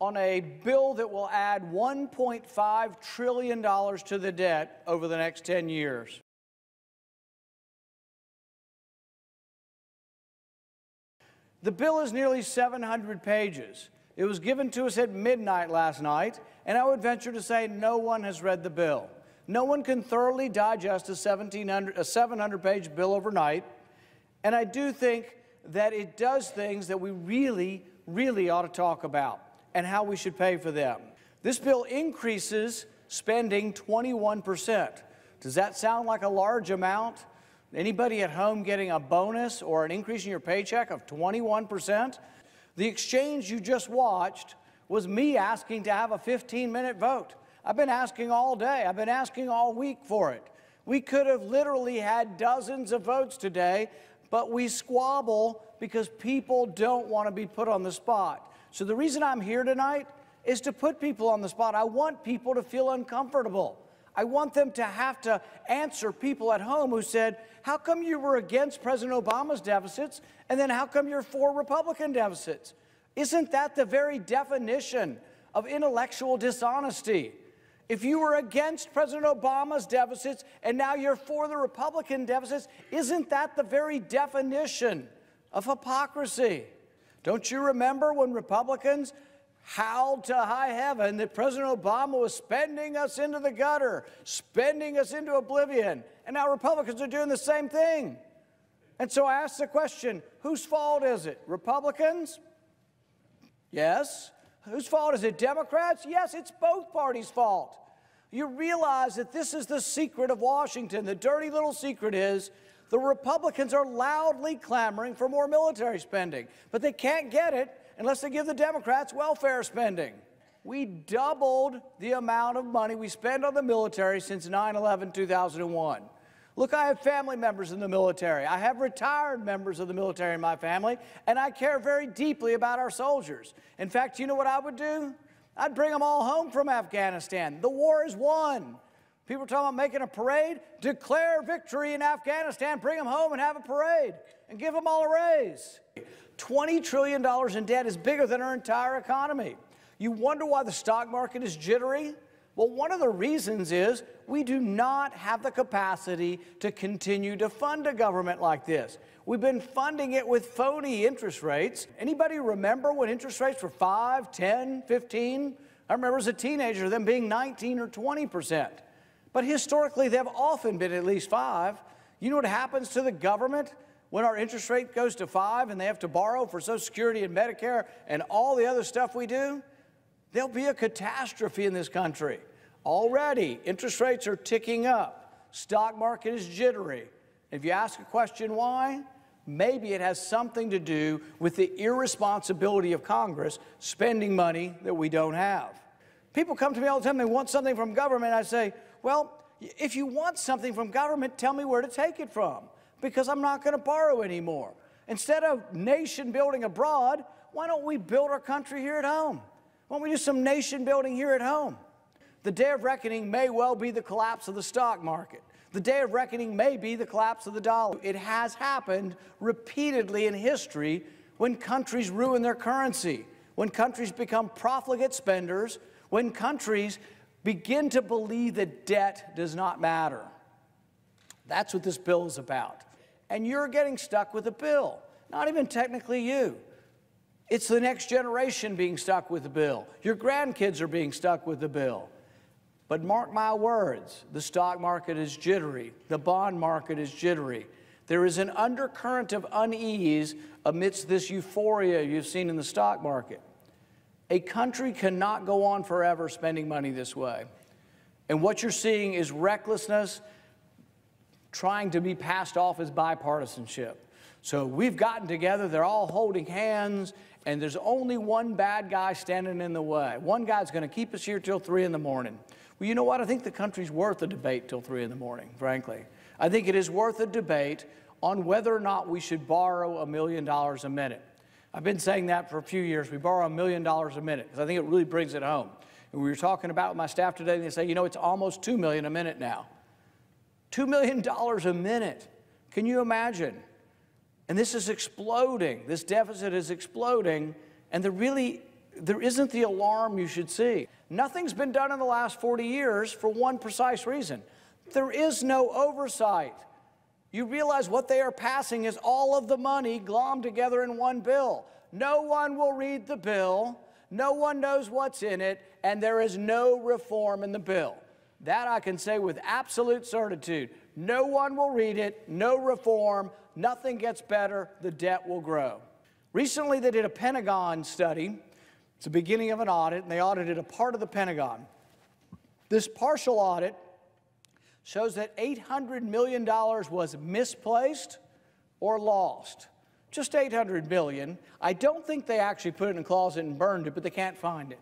on a bill that will add $1.5 trillion to the debt over the next 10 years. The bill is nearly 700 pages. It was given to us at midnight last night, and I would venture to say no one has read the bill. No one can thoroughly digest a, 700 page bill overnight, and I do think that it does things that we really, really ought to talk about and how we should pay for them. This bill increases spending 21%. Does that sound like a large amount? Anybody at home getting a bonus or an increase in your paycheck of 21%? The exchange you just watched was me asking to have a 15 minute vote. I've been asking all day, I've been asking all week for it. We could have literally had dozens of votes today, but we squabble because people don't want to be put on the spot. So the reason I'm here tonight is to put people on the spot. I want people to feel uncomfortable. I want them to have to answer people at home who said, How come you were against President Obama's deficits and then how come you're for Republican deficits? Isn't that the very definition of intellectual dishonesty? If you were against President Obama's deficits and now you're for the Republican deficits, isn't that the very definition of hypocrisy? Don't you remember when Republicans howled to high heaven that President Obama was spending us into the gutter, spending us into oblivion. And now Republicans are doing the same thing. And so I ask the question whose fault is it? Republicans? Yes. Whose fault is it? Democrats? Yes, it's both parties' fault. You realize that this is the secret of Washington. The dirty little secret is the Republicans are loudly clamoring for more military spending, but they can't get it unless they give the Democrats welfare spending. We doubled the amount of money we spend on the military since 9 11 2001. Look, I have family members in the military. I have retired members of the military in my family, and I care very deeply about our soldiers. In fact, you know what I would do? I'd bring them all home from Afghanistan. The war is won. People are talking about making a parade. Declare victory in Afghanistan, bring them home and have a parade, and give them all a raise. $20 trillion in debt is bigger than our entire economy. You wonder why the stock market is jittery? Well, one of the reasons is we do not have the capacity to continue to fund a government like this. We've been funding it with phony interest rates. Anybody remember when interest rates were 5, 10, 15? I remember as a teenager them being 19 or 20 percent. But historically, they've often been at least 5. You know what happens to the government? when our interest rate goes to five and they have to borrow for Social Security and Medicare and all the other stuff we do, there'll be a catastrophe in this country. Already, interest rates are ticking up. Stock market is jittery. If you ask a question why, maybe it has something to do with the irresponsibility of Congress spending money that we don't have. People come to me all the time, they want something from government. I say, well, if you want something from government, tell me where to take it from because I'm not going to borrow anymore. Instead of nation building abroad, why don't we build our country here at home? Why don't we do some nation building here at home? The day of reckoning may well be the collapse of the stock market. The day of reckoning may be the collapse of the dollar. It has happened repeatedly in history when countries ruin their currency, when countries become profligate spenders, when countries begin to believe that debt does not matter. That's what this bill is about and you're getting stuck with a bill. Not even technically you. It's the next generation being stuck with the bill. Your grandkids are being stuck with the bill. But mark my words the stock market is jittery, the bond market is jittery. There is an undercurrent of unease amidst this euphoria you've seen in the stock market. A country cannot go on forever spending money this way. And what you're seeing is recklessness trying to be passed off as bipartisanship. So we've gotten together, they're all holding hands, and there's only one bad guy standing in the way. One guy's going to keep us here till 3 in the morning. Well, you know what? I think the country's worth a debate till 3 in the morning, frankly. I think it is worth a debate on whether or not we should borrow a million dollars a minute. I've been saying that for a few years. We borrow a million dollars a minute because I think it really brings it home. And we were talking about with my staff today, and they say, you know, it's almost two million a minute now. $2 million a minute. Can you imagine? And this is exploding. This deficit is exploding. And there really there isn't the alarm you should see. Nothing's been done in the last 40 years for one precise reason there is no oversight. You realize what they are passing is all of the money glommed together in one bill. No one will read the bill, no one knows what's in it, and there is no reform in the bill. That I can say with absolute certitude. No one will read it, no reform, nothing gets better, the debt will grow. Recently, they did a Pentagon study. It's the beginning of an audit, and they audited a part of the Pentagon. This partial audit shows that $800 million was misplaced or lost. Just 800 million. I don't think they actually put it in a closet and burned it, but they can't find it.